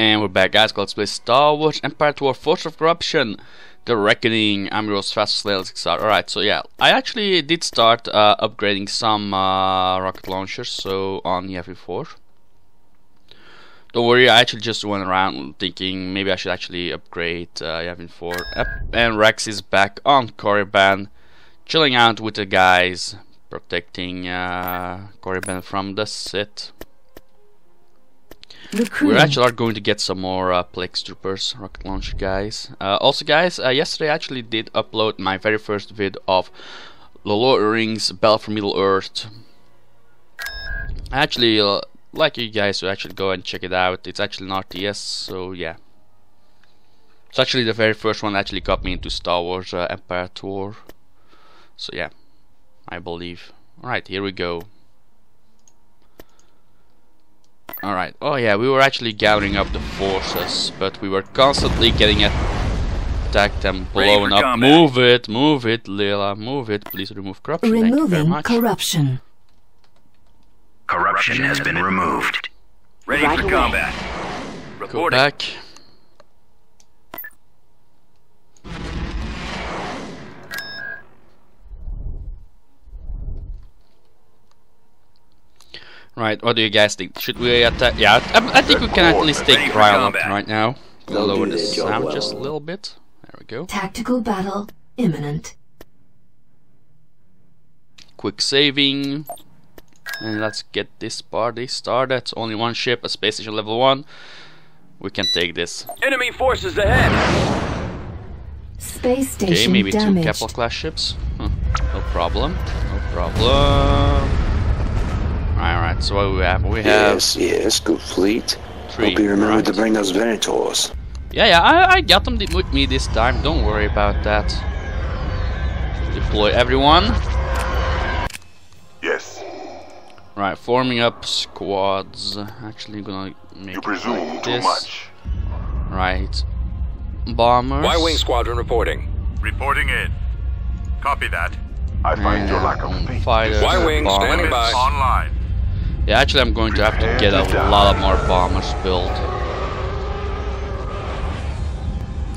And we're back guys, let's play Star Wars Empire 2 Force of Corruption. The Reckoning, I'm your Fast Alright, so yeah, I actually did start uh, upgrading some uh, rocket launchers, so on the FE4 Don't worry, I actually just went around thinking maybe I should actually upgrade uh, Yavin 4 And Rex is back on Korriban, chilling out with the guys, protecting uh, from the Sith we actually are going to get some more uh, Plex Troopers rocket launch guys. Uh, also guys, uh, yesterday I actually did upload my very first vid of the Lord Rings Battle for Middle Earth. I actually uh, like you guys to actually go and check it out. It's actually an RTS, so yeah. It's actually the very first one that actually got me into Star Wars uh, Empire at War. So yeah, I believe. Alright, here we go. Alright, oh yeah, we were actually gathering up the forces, but we were constantly getting attacked and blown up. Combat. Move it, move it, Leela, move it. Please remove corruption. Removing corruption. Corruption has been removed. Ready right for away. combat. Reporting. Go back. Right, what do you guys think? Should we attack? Yeah, I, I think we can at least take Ryloth right now. We'll lower the sound well. just a little bit. There we go. Tactical battle imminent. Quick saving. And let's get this party started. Only one ship, a space station level 1. We can take this. Enemy forces ahead! Space station Okay, maybe damaged. two Kepler class ships. Huh, no problem. No problem. Alright, so what we have? We have... Yes, yes, good fleet. Three. Hope you remember right. to bring those Venators. Yeah, yeah, I, I got them with me this time. Don't worry about that. Deploy everyone. Yes. Right, forming up squads. Actually gonna make You presume like too much. Right. Bombers. Y-Wing squadron reporting. Reporting in. Copy that. I find your lack of faith. Y-Wing standing by. Online. Yeah, actually I'm going to have to get a lot of more bombers built.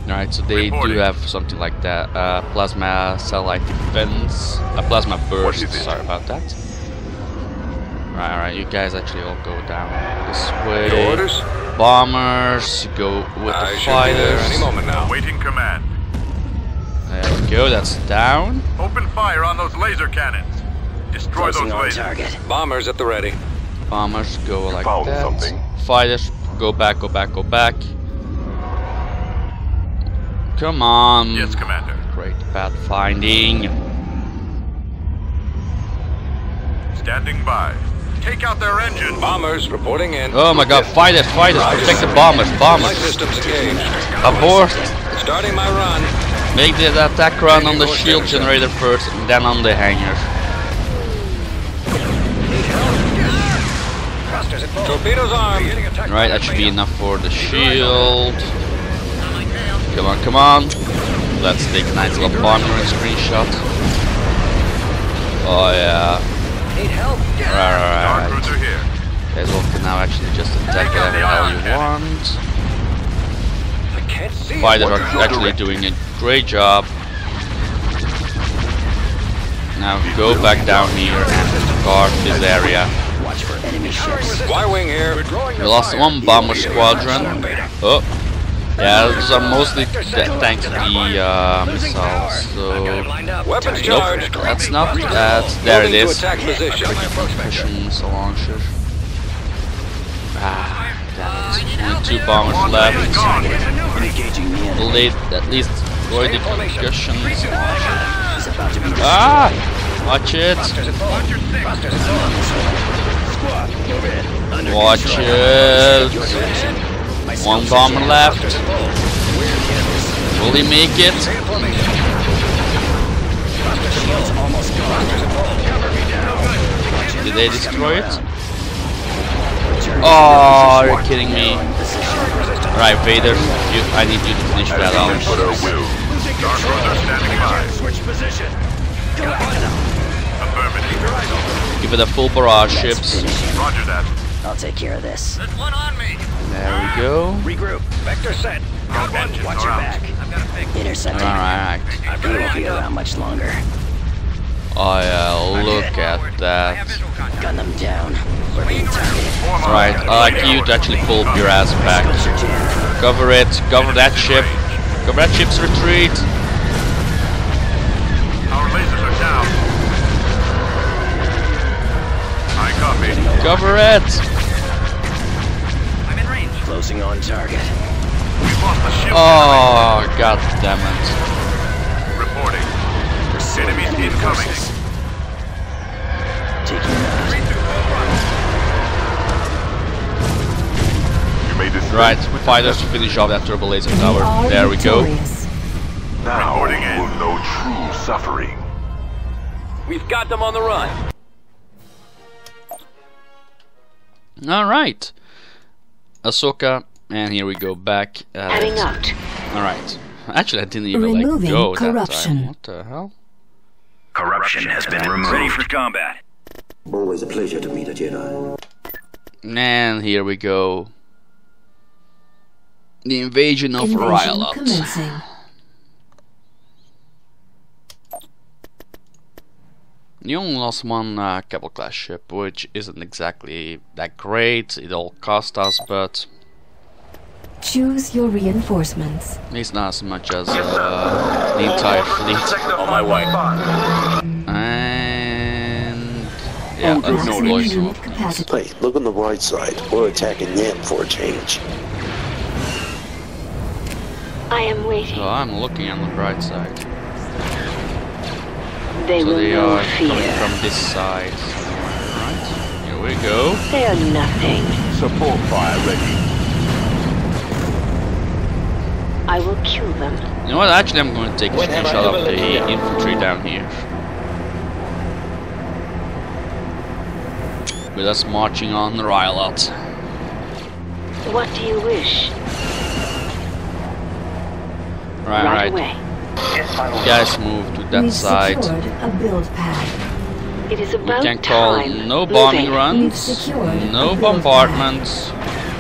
Alright, so they do have something like that. Uh, plasma satellite defense. A uh, plasma burst, sorry about that. Right, alright, you guys actually all go down this way. orders? Bombers, go with I the fighters. Any moment now. Waiting command. There we go, that's down. Open fire on those laser cannons. Destroy Closing those lasers. Target. Bombers at the ready. Bombers go like Found that. Something. Fighters go back, go back, go back. Come on. Yes, Commander. Great pathfinding. Standing by. Take out their engine. Bombers reporting in. Oh my god, fighters, fighters, protect the bombers, bombers. Flight systems engaged. Abort. Starting my run. Make the attack run on the shield generator first, and then on the hangars. Torpedoes armed. Right, that should be enough for the shield. Come on, come on. Let's take a nice little bomber and screenshot. Oh yeah. Need help. Right, right, right. You guys all can now actually just attack whatever hell you want. Fighters are actually doing a great job. Now go back down here and guard this area. Watch for enemy ships. Y-wing here. We lost one bomber squadron. Oh. Yeah, those are mostly thanks to the uh, missiles. So Weapons nope, charged. that's not that. There it is. Pushing missile launcher. Ah, damn it. Two bombers left. We'll at least avoid the concussions. Ah! Watch it! Watch it. One bomb left. Will he make it? Did they destroy it? Oh, you're kidding me. Right, Vader, you, I need you to finish that off. Switch position. Give it a full barrage ships. Roger that. I'll take care of this. There's one on me. There we ah. go. Regroup. Vector set. All engines Watch your back. Intercepting. Alright. We won't be around much longer. Oh yeah, look at that. Gun them down. We're being targeted. Right, I like you to actually pull up your ass back. Cover it, cover that ship. Cover that ship's retreat. Copy. Cover it! I'm in range. Closing on target. We've lost the shield. Oh, god damn it. Reporting. Enemies incoming. Taking them out. You made this Right, fighters to finish off that turbo laser We tower. are There we go. victorious. Now we'll know true suffering. We've got them on the run. Alright. Ahsoka, and here we go back at Heading it. out. Alright. Actually, I didn't even like go corruption. that time. What the hell? Corruption has been removed. Ready for combat. Always a pleasure to meet a Jedi. And here we go. The invasion of Invasion Ryloth. You only lost one uh, Keppel class ship, which isn't exactly that great. It all cost us, but Choose your reinforcements. at least not as much as uh, the entire fleet. On my way. And yeah, let's Maximum deploy some unit of capacity. Hey, look on the bright side. We're attacking them for a change. I am waiting. So I'm looking on the bright side. They So will they know are coming from this side. Right, here we go. They are nothing. Support fire ready. I will kill them. You know what? Actually, I'm going to take a screenshot of the infantry down here. With us marching on the Ryloth. What do you wish? Right, right right. away. You guys move to that We've side. secured a build pad. It is We about can call time. no bombing Moving. runs, no a build bombardments.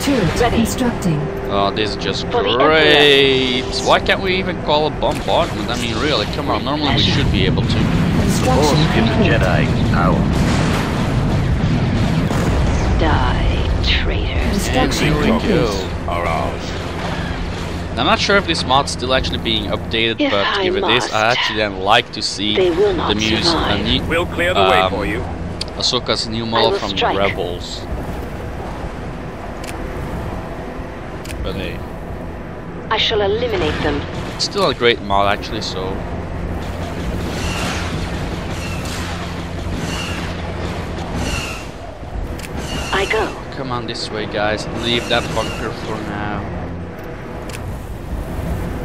Turret Ready. constructing. Oh, this is just For great. Why can't we even call a bombardment? I mean, really, come on. Normally we should be able to. Construction complete. Die, traitors. And Construction here we complete. go. Are ours. I'm not sure if this mod's still actually being updated, If but I if it is, I actually then like to see They will not the muse, survive. new, We'll clear the Um, way for you. Ahsoka's new model from the strike. Rebels. But hey, I shall eliminate them. it's still a great mod actually, so I go. come on this way guys, leave that bunker for now.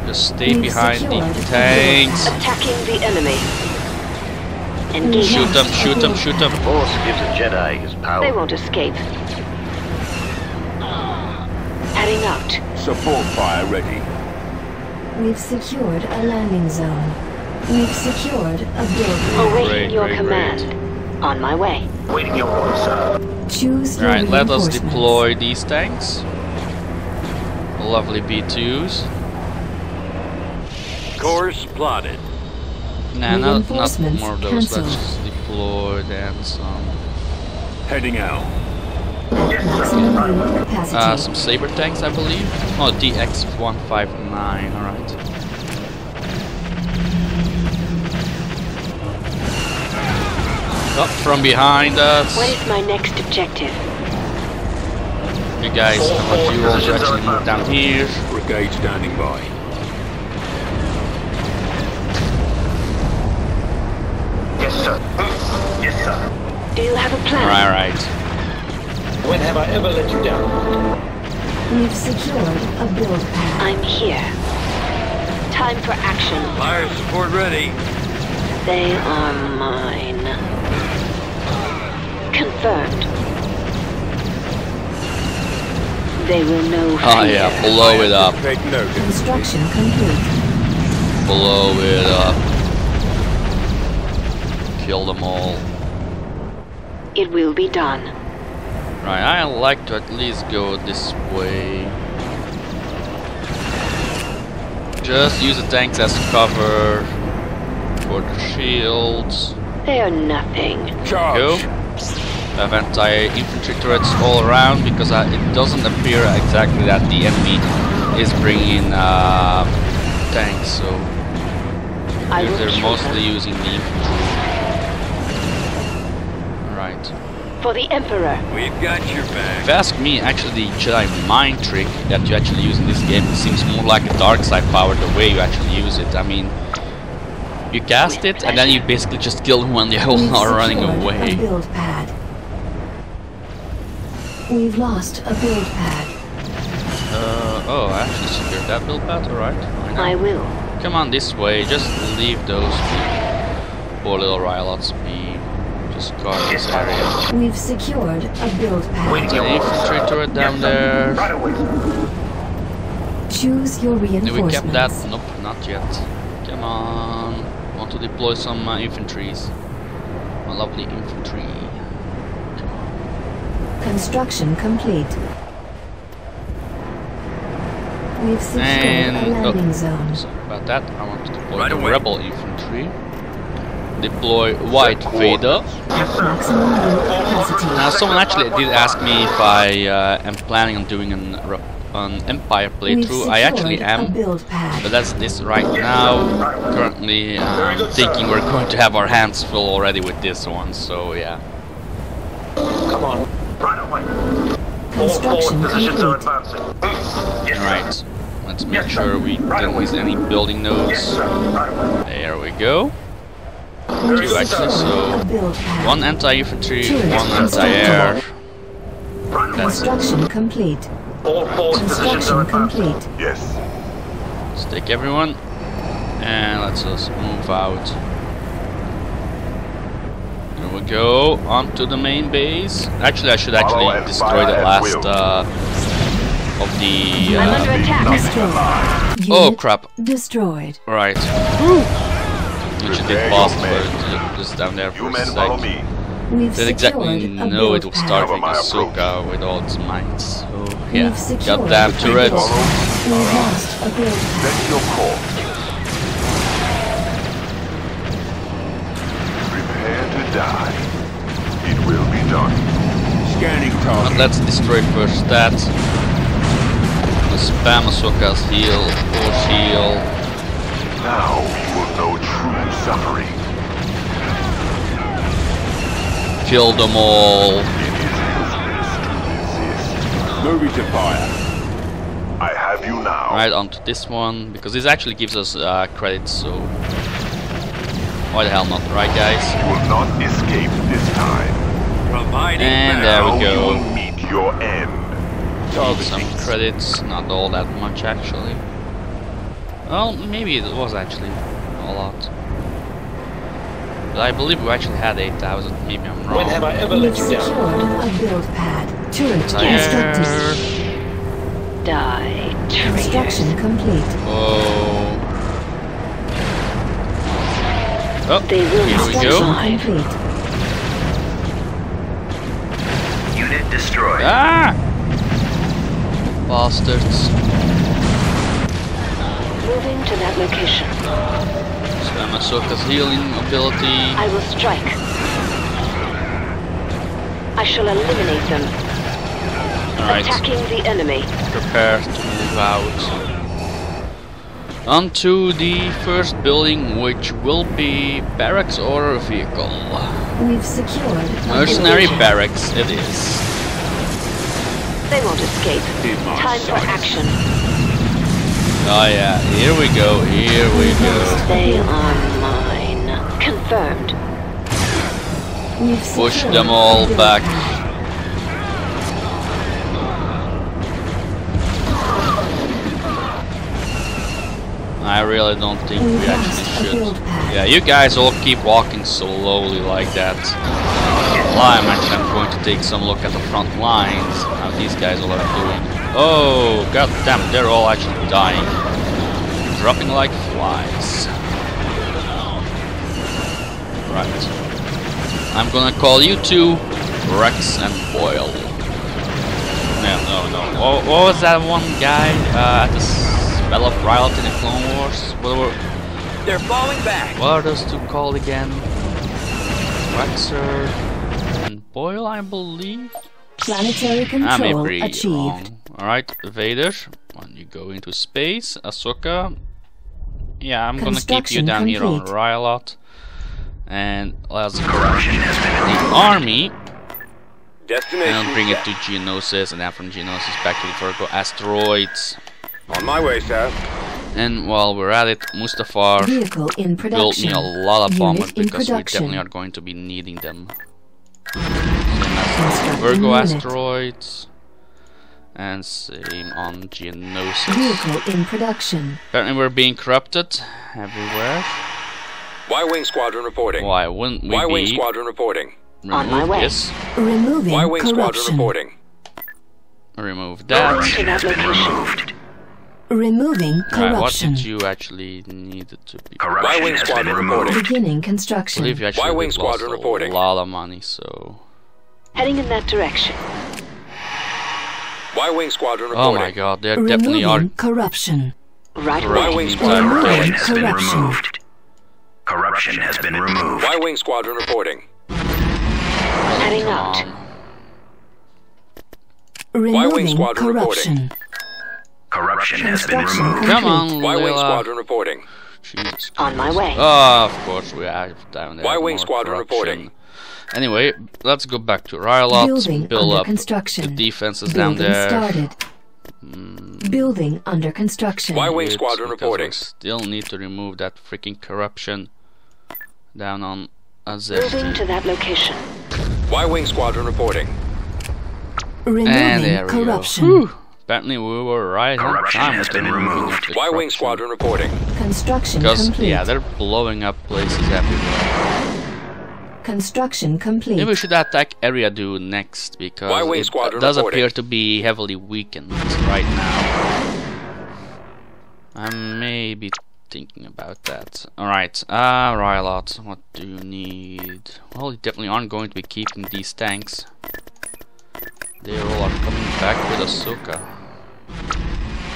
Just stay We've behind the the tanks. Attacking the enemy. Engage. Shoot them, shoot them, shoot them. Force gives a Jedi his power. They won't escape. Heading out. Support fire ready. We've secured a landing zone. We've secured a building. pad. Awaiting Great, your great, command. On my way. Waiting your orders, sir. Choose your Alright, let us deploy these tanks. Lovely B2s. Course plotted. Nah, not, not Reinforcements more of those. Let's cancelled. just deploy then some. Heading out. Maximum. Uh, some saber tanks, I believe. Oh, DX159. All right. Up from behind us. What is my next objective? You guys, I want you all to actually move down here. Brigade standing by. Sir. Yes, sir. Do you have a plan? All right, right. When have I ever let you down? We've secured a build pad. I'm here. Time for action. Fire support ready. They are mine. Confirmed. They will know Oh fear. yeah, blow it up, Take notice. Construction complete. blow it up. Kill them all. It will be done. Right, I like to at least go this way. Just use the tanks as cover for the shields. They are nothing. Charge. Go. Have anti-infantry turrets all around because uh, it doesn't appear exactly that the enemy is bringing uh, tanks, so I they're mostly them. using the infantry. For the Emperor. We've got your back. If you ask me, actually the Jedi mind trick that you actually use in this game seems more like a dark side power the way you actually use it. I mean, you cast it and then you basically just kill them when they all We've are running secured A away. build pad. We've lost a build pad. Uh, oh, I actually secured that build pad, alright. I will. Come on this way, just leave those poor little Rylots be. Just guard this area. We've secured a build There's pad. an infantry turret down there. Right away. Choose your reinforcements. Do we reinforcements. kept that? Nope, not yet. Come on. Want to deploy some uh, infantries. My lovely infantry. Construction complete. We've secured And a landing oh, zone. sorry about that. I want to deploy Right the away. rebel infantry. Deploy White Vader. Maximum load capacity. Now, someone actually did ask me if I uh, am planning on doing an, an Empire We've playthrough. I actually am, but that's this right now. Currently, I'm thinking we're going to have our hands full already with this one. So yeah. Come on. Right away. Construction positions are advancing. All right. Let's make sure we don't miss any building Yes, nodes. sir. Right away. There we go. We've Two actually, secured so one anti-infantry, one anti-air. Right away. Construction complete. All forward Construction complete. Yes. Let's take everyone, and let's just move out. There we go, onto the main base. Actually, I should actually destroy the last uh, of the. I'm under Uh, attack. Destroyed. oh crap! Destroyed. Right. Which it Prepare did your fast just down there for You a sec. me. Didn't exactly secured know it build was starting Cover my Ahsoka with all its might. So yeah, We've secured goddamn turrets. We've lost a build pad. Your course. Prepare to die. It will be done. Scanning But let's destroy first that. Spam Ahsoka's heal, force heal. Now you will know true suffering. Kill them all. It is useless to resist. Moving to fire. I have you now. Right onto this one because this actually gives us uh, credits. So why the hell not, right, guys? You will not escape this time. Providing And there now we you go. will meet your end. Need some credits, not all that much actually. Well, maybe it was actually a lot. But I believe we actually had 8,000. Maybe I'm wrong. When have I ever let you down? a build pad. Turret Tire. constructed. Die, traitors. Construction complete. Oh. Oh, They will here we go. survive. complete. Unit destroyed. Ah! Bastards. Moving to that location. Spam Ahsoka's healing ability. I will strike. I shall eliminate them. Alright, Attacking the enemy. prepare to move out. Onto the first building, which will be barracks or a vehicle. We've secured Mercenary barracks it is. They won't escape. Time for action. Oh yeah, here we go, here we go. They are mine. Confirmed. Push them all back. I really don't think We actually should. Yeah, you guys all keep walking slowly like that. I'm actually I'm going to take some look at the front lines. How these guys all are doing. Oh, god damn, they're all actually dying. Dropping like flies. Right. I'm gonna call you two Rex and Boil. No, no, no. What, what was that one guy uh, at the s- Battle of Ryloth in the Clone Wars. What were, They're falling back. what are those two called again? Waxer and Boil, I believe. Planetary I may control be achieved. Alright, Vader, when you go into space, Ahsoka. Yeah, I'm gonna keep you Construction down here on complete. Ryloth. And let's go Corruption has been the army Destination. and bring it to Geonosis, and then from Geonosis back to the Virgo asteroids. On my way, sir. And while we're at it, Mustafar Vehicle in built me a lot of Unit bombers in because we definitely are going to be needing them. Same as Virgo unit. asteroids. And same on Geonosis. Vehicle in production. Apparently we're being corrupted everywhere. Y-wing squadron reporting. Why wouldn't we Y-wing squadron reporting. On my way. this, Removing Y-wing squadron corruption. reporting. remove that? To that location. removed. Removing Right, what corruption. did you actually need to be? Corruption Y-wing squadron removed. reporting. Beginning construction. believe Y-wing lost squadron a lot of money, so... Heading in that direction. Y-wing squadron oh reporting. Oh reporting. my god, there definitely are Removing corruption. Right corrupting away. Y-wing the squadron entire reporting. Corruption place. has been Corruption. removed. Corruption has been removed. Y-wing squadron reporting. Heading Come out. on. Removing squadron corruption. Corruption has been Construction removed. Come complete. on, Y-wing Leela. squadron reporting. Jesus On my Christ. way. Oh, of course we have down there. Y-wing squadron reporting. Anyway, let's go back to Ryloth, Building build under up construction. the defenses down there. started. Hmm. Building under construction. Y-wing squadron reporting. we still need to remove that freaking corruption down on Moving Azerty. to that location. Y-wing squadron reporting. Removing And there we corruption. Go. Whew. Apparently we were right on Corruption time has with been removed. the Y-wing squadron reporting. Construction Because complete. yeah, they're blowing up places everywhere. Construction complete. Maybe we should attack Area Do next because Y-wing it squadron does reporting. appear to be heavily weakened right now. I may be thinking about that. Alright, uh, Ryloth, what do you need? Well, you definitely aren't going to be keeping these tanks. They all are coming back with Ahsoka.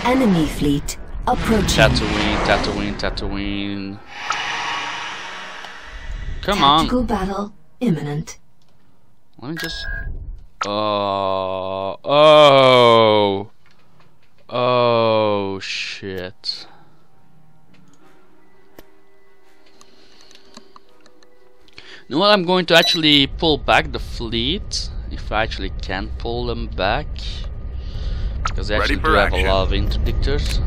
Enemy fleet approaching. Tatooine, Tatooine, Tatooine. Come on. Tactical battle imminent. Let me just. Oh. Oh. Oh shit. You know what? I'm going to actually pull back the fleet. If I actually can pull them back. Because they Ready actually for do have a lot of interdictors.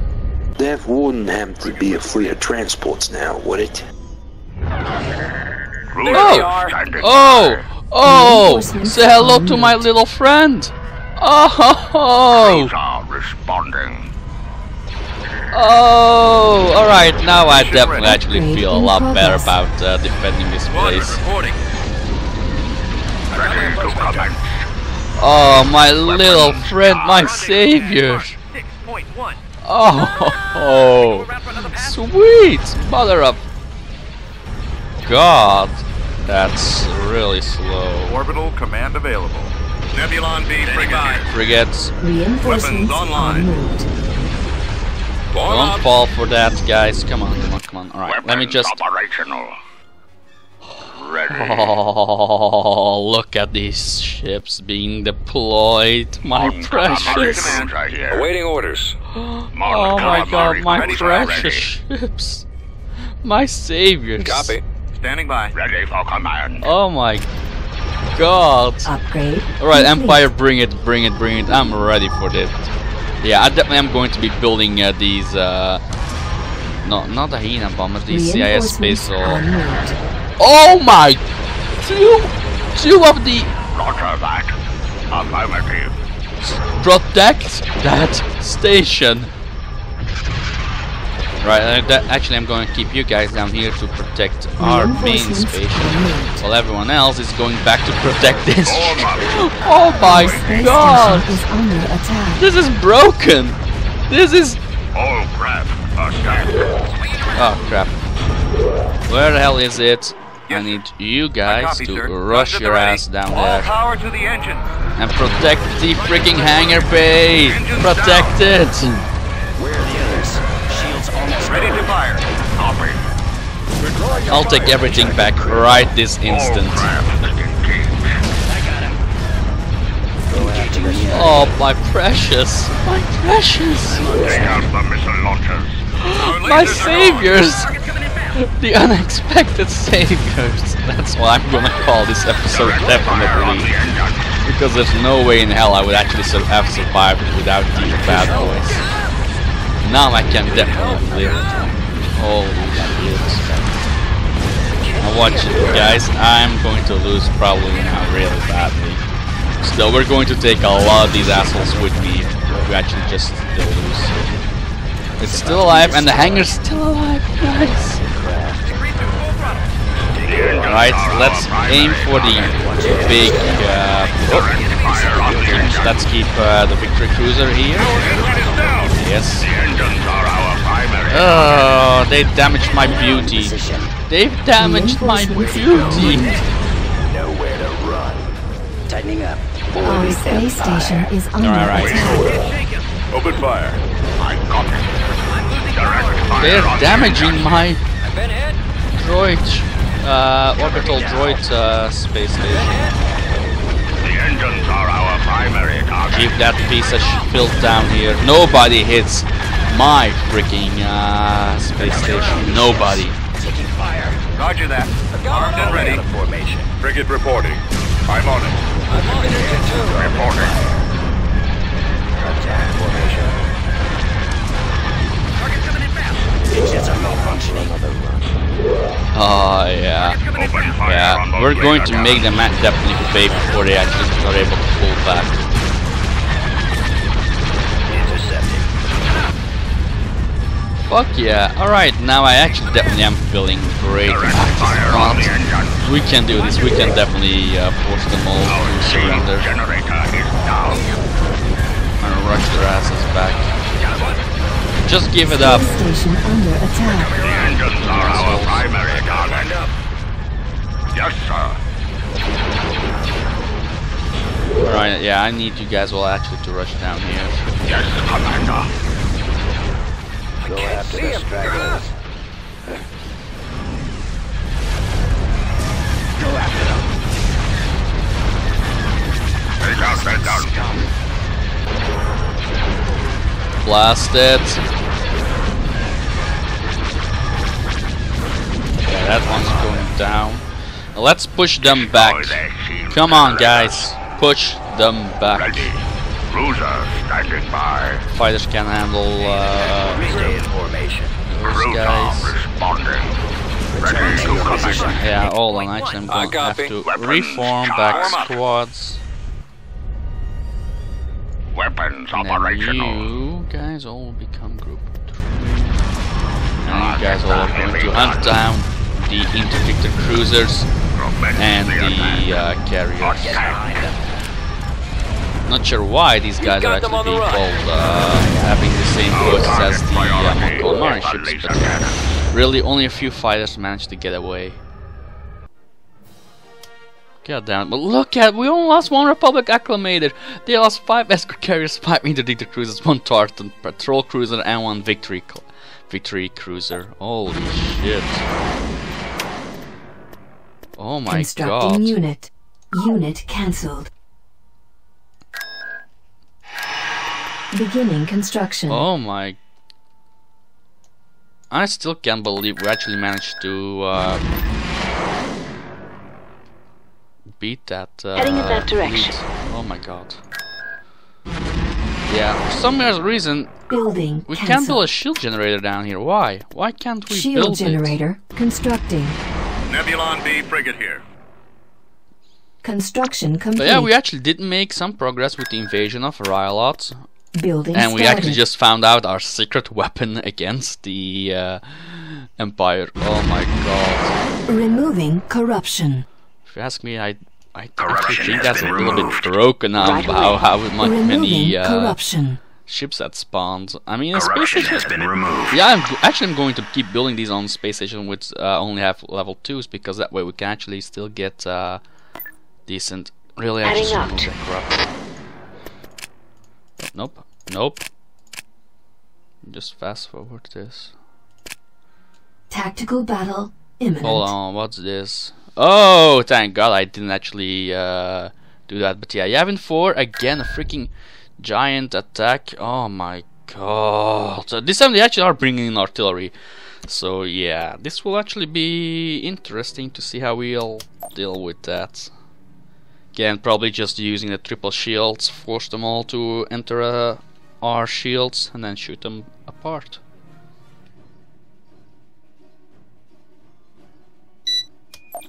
That wouldn't have to be a fleet of transports now, would it? Oh! Oh! Oh! Say hello to my little friend! Oh! Are responding. Oh, all right. Now I definitely actually feel a lot better about uh, defending this place. Ready to commence. Oh, my little friend, my savior. Oh, sweet mother of God. That's really slow. Orbital command available. Nebulon B frigate. Frigates, Reinforcements Weapons online. don't fall for that, guys. Come on, come on, come on. All right, let me just. operational. Ready. Oh, look at these ships being deployed. My On precious. commands are here. Awaiting orders. Oh my god, my precious ready. ships. My saviors. Copy. Standing by. Ready for command. Oh my god. Upgrade. Alright. Empire, bring it, bring it, bring it. I'm ready for this. Yeah, I definitely am going to be building uh, these, uh... No, not the Hyena bombers, these CIS space or... en route. Oh my! Two, two of the Roger that. Affirmative. protect that station. Right, uh, that, actually I'm going to keep you guys down here to protect our main station, while everyone else is going back to protect this. Oh my god! is under attack. This is broken! This is... Oh crap! are standing. Oh crap. Where the hell is it? I need you guys Copy, to sir. rush Roger, your ready. ass down All there power to the engine. and protect the freaking hangar bay! Protect it! Where are the others? shields almost ready to fire I'll take everything back right this instant. Oh, my precious, my precious, my saviors, the unexpected saviors. That's why I'm gonna call this episode definitely, because there's no way in hell I would actually have survived without these bad boys. Now I can definitely live. Holy shit. Now watch it, guys. I'm going to lose probably now really badly. Still, we're going to take a lot of these assholes with me. We actually just lose. It's still alive, and the hangar's still alive, guys. Right, let's aim for the big. Uh, oh, let's keep uh, the victory cruiser here. Yes. Oh, they damaged my beauty. They've damaged my beauty. Nowhere to run. Tightening up. Our space station is under Alright, right. attack. Open fire. They're damaging my droid, uh, orbital droid uh, space station. The engines are our primary target. Keep that piece of sh- filth down here. Nobody hits my freaking uh, space station. Nobody. Taking fire. Roger that. Armed and ready. Formation. Frigate reporting. I'm on it. Reporting. Attack formation. Engines are malfunctioning. Oh yeah. Open fire on Yeah, we're going to make them guns. ma- definitely pay before they actually are able to pull back. Fuck yeah. Alright, now I actually definitely am feeling great. Direct I just fire on the can't- engine. We can do this. We can definitely uh, force them all to surrender generator is down. and rush their asses back. Just give it up. Station under attack. The engines are our primary target. Yes, sir. Alright, yeah, I need you guys all actually to rush down here. Yes, Commander. Go after the stragglers. Go after them. Take out the gun. Blast it. Yeah, that one's going down. Now let's push them back. Destroy their shield Come on, guys. Push them back. Cruiser standing by. Fighters can handle uh, Stay in formation. those guys. responding. Ready Return to to your position. commission. Yeah, hold on. Actually, I'm going to have to reform back squads. Weapons And then operational. you guys all become group three. And you guys all are going to hunt down the interdictor cruisers and the uh, carriers. Not sure why these guys are actually being called uh, having the same target as the uh, priority Mon is Calamari a ships, but really only a few fighters managed to get away. God damn but look at, we only lost one Republic Acclamator. They lost five escort carriers, five interdictor cruisers, one Tartan patrol cruiser, and one victory victory cruiser. Holy shit. Oh my Constructing god. unit. Unit cancelled. Beginning construction. Oh my. I still can't believe we actually managed to uh, beat that. Uh, Heading in that direction. fleet. Oh my god. Yeah, for some reason Building we can't build a shield generator down here. Why? Why can't we Shield build generator constructing. Nebulon B frigate here. Construction complete. But yeah, we actually did make some progress with the invasion of Ryloth. Building And we started. actually just found out our secret weapon against the uh, Empire. Oh my god. removing corruption. If you ask me, I I actually think that's a been little bit broken now. Right how away. how much many uh, corruption. Ships that spawns. I mean, a space Corruption station. has been removed. Yeah, I'm, actually, I'm going to keep building these on space station which uh, only have level twos because that way we can actually still get uh, decent. Really, I Adding just out. remove the. Nope, nope. Just fast forward this. Tactical battle imminent. Hold on, what's this? Oh, thank God I didn't actually uh, do that. But yeah, Yavin 4 again, a freaking giant attack. Oh my God! So this time they actually are bringing in artillery. So yeah, this will actually be interesting to see how we'll deal with that. Again, probably just using the triple shields, force them all to enter uh, our shields and then shoot them apart.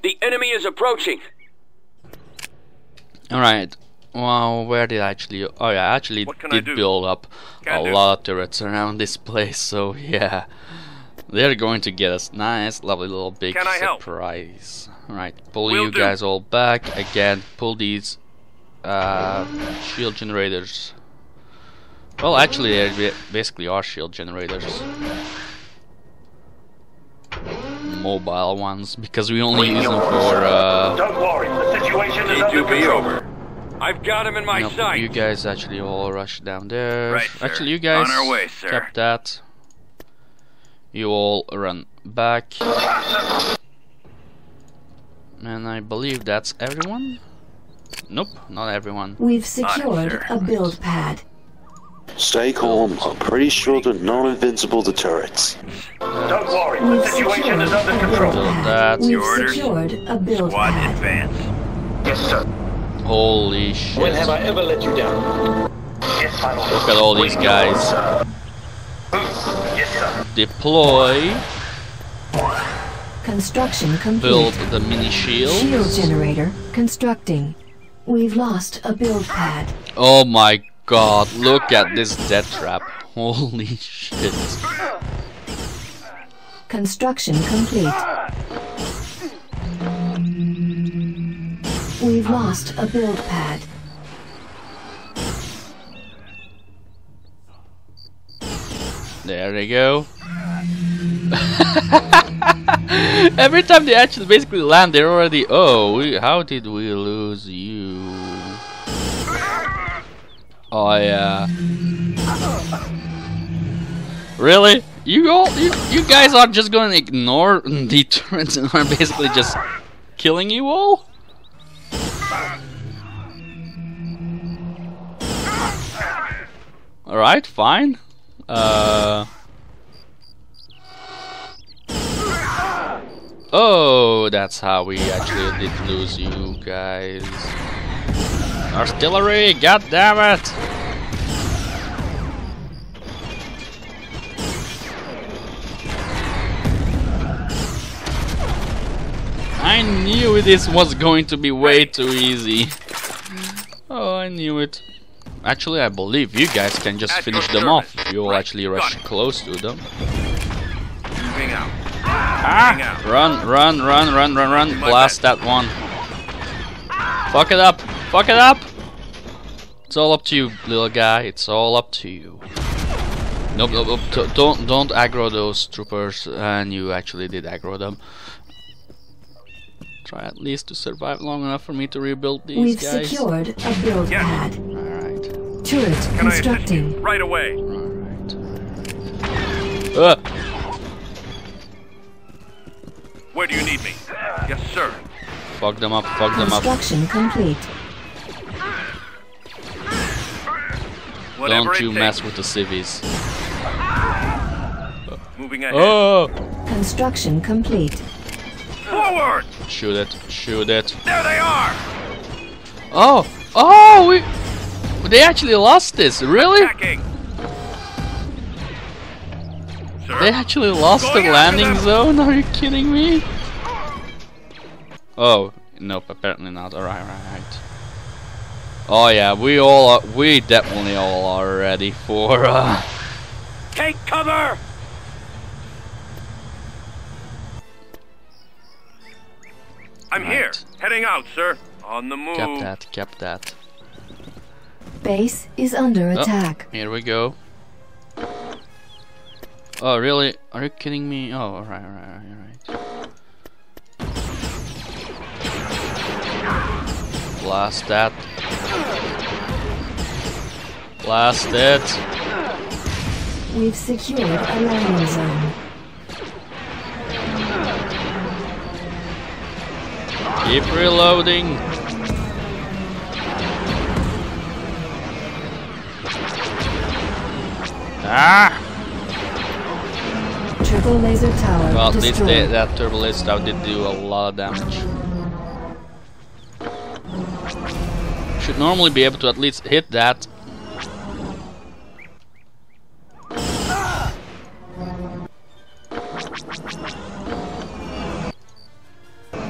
The enemy is approaching. Alright, well, where did I actually... Oh yeah, I actually did build up Can a do. lot of turrets around this place, so yeah. They're going to get us nice, lovely little big Can I help? surprise. Alright, pull Will you do. guys all back. Again, pull these uh, shield generators. Well, actually, they ba- basically are shield generators. Mobile ones, because we only use them for... Uh, Don't worry, the situation is under E2B over. I've got him in my Nope, sight. you guys actually all rush down there. Right, sir. Actually, you guys On our way, sir. kept that. You all run back. And I believe that's everyone? Nope, not everyone. We've secured a build pad. Stay calm. I'm pretty sure they're not invincible to turrets. Don't worry, We've the situation secured is under a control. build Build pad. that. We've secured a build Squad pad. advance. Yes, sir. Holy shit. When have I ever let you down? Yes, my. Look at all these guys. Yes, sir. Deploy, Construction complete. build the mini Shield shield. generator constructing. We've lost a build pad. Oh my god, look at this death trap. Holy shit. Construction complete. We've lost a build pad. There they go. Every time they actually basically land, they're already. Oh, we, how did we lose you? Oh yeah. Really? You all, you, you guys are just going to ignore the turrets and are basically just killing you all? Alright, fine. Uh. Oh, that's how we actually did lose you guys. Artillery, god damn it! I knew this was going to be way too easy. Oh, I knew it. Actually, I believe you guys can just At finish them off service. if you all Right, actually rush close to them. Moving out. Ah! out. Run, run, run, run, run, run. Blast that one. Fuck it up. Fuck it up. It's all up to you, little guy. It's all up to you. Nope, nope, nope. Don't, don't aggro those troopers. And you actually did aggro them. Try at least to survive long enough for me to rebuild these We've guys. secured a build Yes. pad. Alright, Turret Can I you? constructing. Right away. alright. Uh, Where do you need me? Yes, sir. fuck them up, fuck them up. Construction complete. Whatever Don't you takes. mess with the civvies. Moving ahead. Oh! Construction complete. Forward! Shoot it, shoot it. There they are! Oh! Oh! We, they actually lost this, really? Attacking! They actually lost the Going after landing zone? Are you kidding me? Oh, nope, apparently not. Alright, right. Oh yeah, we all are, we definitely all are ready for uh Take cover! I'm here. Heading out, sir. On the move. kept that, kept that. Base is under oh, attack. Here we go. Oh, really? Are you kidding me? Oh, alright, alright, alright, right. Blast that. Blast it. We've secured a landing zone. Keep reloading. Ah! Triple laser tower Well, at least they, that turbo laser tower did do a lot of damage. Should normally be able to at least hit that.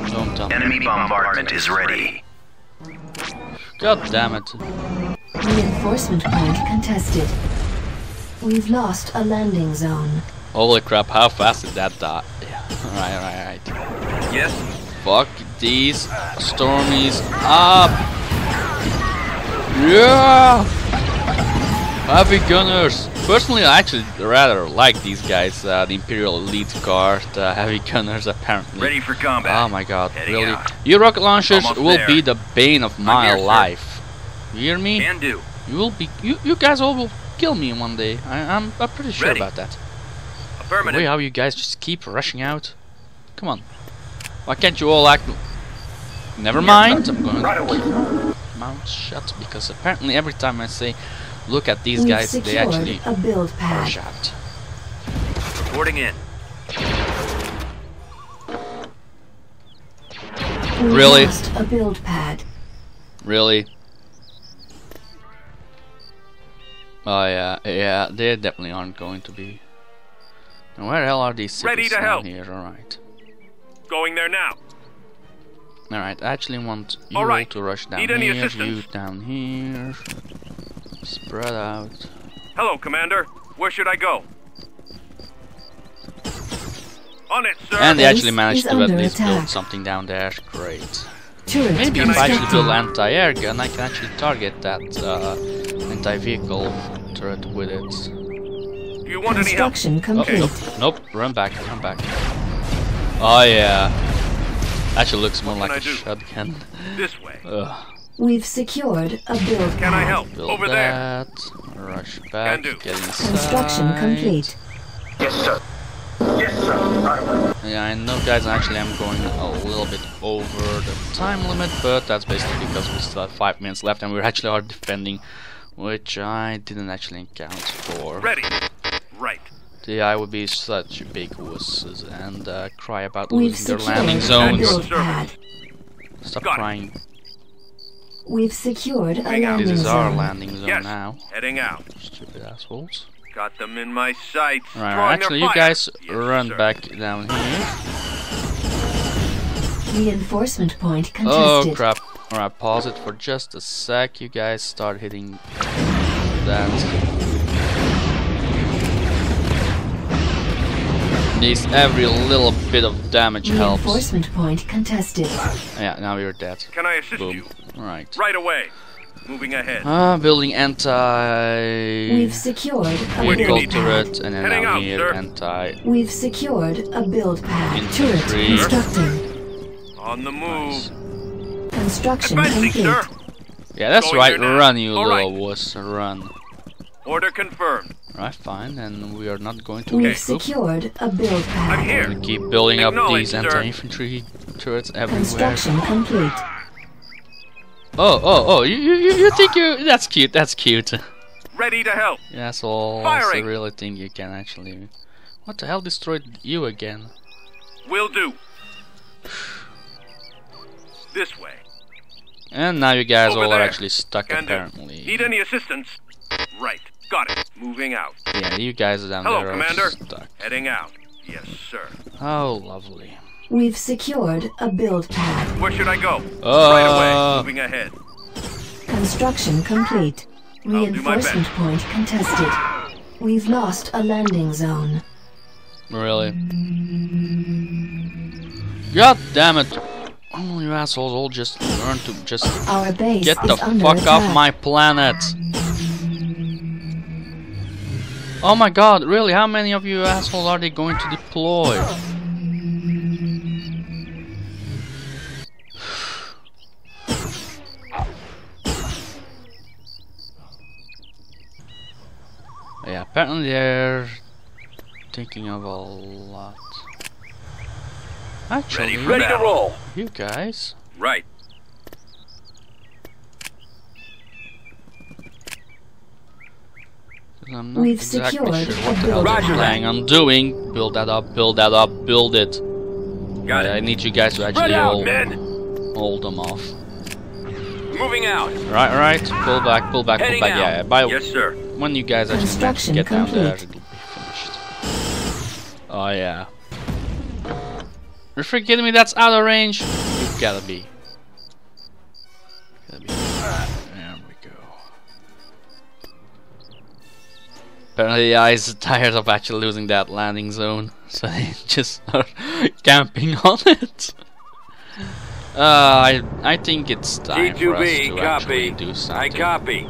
Don't tell me. Enemy bombardment is ready. God damn it. Reinforcement point contested. We've lost a landing zone. Holy crap, how fast did that die? Yeah. Right, right, right. Yes? Fuck these stormies up! Yeah! Heavy gunners! Personally, I actually rather like these guys, uh, the Imperial Elite Guard, uh, heavy gunners apparently. Ready for combat. Oh my god, Heading really? out. Your rocket launchers Almost will there. be the bane of my here, sir. life. You hear me? Can do. You will be. You, you guys all will kill me one day. I, I'm, I'm pretty sure Ready. about that. The Affirmative. way how you guys just keep rushing out. Come on. Why can't you all act? Never mind. I'm going to keep mouth shut because apparently every time I say, look at these We've guys, they actually a build rush out. Reporting in. We Really? a build pad. Really? Oh yeah, yeah. They definitely aren't going to be. And where the hell are these cities Ready to down help. here? All right. Going there now. All right. I actually want you All all right. to rush down Need any here. You assistance? down here. Spread out. Hello, Commander. Where should I go? On it, sir. And they actually managed to at under least build something down there. Great. Turret Maybe if I actually build anti-air gun, I can actually target that uh, anti-vehicle turret with it. You want any help? Construction Oh, complete. nope, nope, run back, run back. Oh yeah. Actually looks more like can a I do? shotgun. This way. Ugh. We've secured a build Can I help? Build Over there. Rush back. do. Get inside. Construction complete. Yes, sir. Yes, sir. Yeah, I know, guys. Actually, I'm going a little bit over the time limit, but that's basically because we still have five minutes left, and we actually are defending, which I didn't actually account for. Ready. Right. The I would be such big wusses and uh, cry about We've losing their landing a zones. build pad. Stop Got it. crying. We've secured a Hang on. landing This is our landing zone Yes. now. Heading out. Stupid assholes. Got them in my sights. Right, Drawing actually, you guys Yes, run sir. back down here. Reinforcement point contested. Oh contested. crap. Alright, pause it for just a sec. You guys start hitting that. Needs every little bit of damage helps. Reinforcement point contested. Yeah, now you're dead. Can I assist Boom. you? Alright. Right away. Moving ahead. Ah, building anti We've secured a Where do you vehicle build need pad. turret and then Heading down out, here sir. anti We've secured a build pad. Turret Infantry. constructing. On the move. Nice. Construction Advancing, complete. sir. Yeah, that's Going right. Run, you All little right. wuss. Run. Order confirmed. Right, fine. And we are not going to We've secured a build I'm pad. here. We keep building up Acknowledged, these sir. anti-infantry turrets everywhere. Construction complete. Oh, oh, oh! You, you, you- you think you? That's cute. That's cute. Ready to help. That's all. I Firing. really think you can actually. What the hell destroyed you again? Will do. This way. And now you guys Over all are actually stuck Can do. apparently. Need any assistance? Right. Got it. Moving out. Yeah, you guys down Hello, there Commander. are stuck. Heading out. Yes, sir. Oh, lovely. We've secured a build pad. Where should I go? Uh, right away. Moving ahead. Construction complete. Reinforcement point contested. We've lost a landing zone. Really? God damn it! Oh, you assholes all just learn to just get the fuck attack. off my planet! Oh my god, really? How many of you assholes are they going to deploy? Yeah, apparently they're thinking of a lot. Actually, Ready, ready to roll. you guys, Right. I'm not We've exactly secured sure what a the hell building. they're planning on doing. Build that up, build that up, build it. Got I need you guys to actually out, hold, men. hold them off. Moving out. Right, right. Pull back, pull back, pull Heading back. out. Yeah, by Yes, sir. when you guys actually manage to Construction get down there, it'll be finished. Oh yeah. You're forgetting me? That's out of range. You gotta be. Gotta be. There we go. Apparently, the eyes are tired of actually losing that landing zone, so they just are camping on it. Uh, I I think it's time for us T2B, to actually copy. do I copy.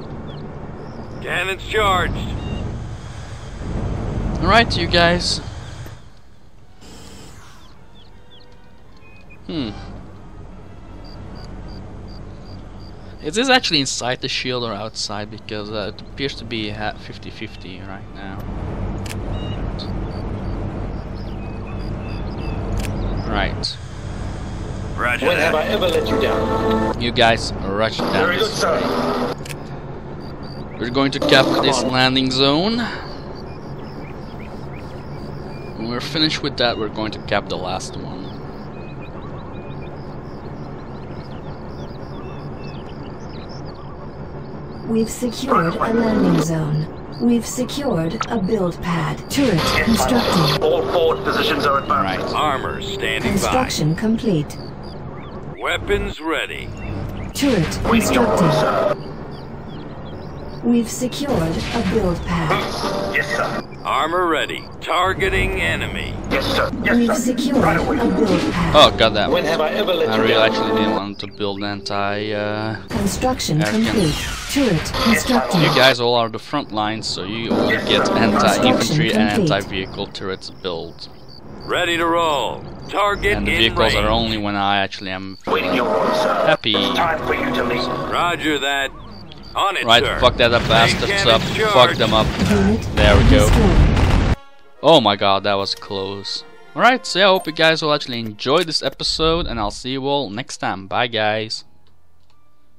Cannons charged. Alright, you guys. Hmm. Is this actually inside the shield or outside? Because uh, it appears to be 50-50 right now. Right. Roger When that. have I ever let you down? You guys rush down Very good, sir. We're going to cap this landing zone. When we're finished with that, we're going to cap the last one. We've secured a landing zone. We've secured a build pad. Turret constructing. All forward positions are at Right. Armor standing Construction complete. Weapons ready. Turret waiting your orders, constructing. Sir. We've secured a build pad. Yes, sir. Armor ready. Targeting enemy. Yes, sir. Yes, We've Yes, sir. secured Right a away. build pad. Oh, god damn. When have I ever let I you really down? actually didn't want to build anti. Uh, Construction There complete. Turret constructing. you guys all are the front line, so you all Yes, get anti-infantry and anti-vehicle turrets built. Ready to roll. Target And the in vehicles range. are only when I actually am Waiting your orders, sir. happy. Time for you to leave. Roger that. On it, Right, sir. fuck that up, bastards up, fuck them up. There we go. Oh my god, that was close. Alright, so I hope you guys will actually enjoy this episode, and I'll see you all next time. Bye, guys.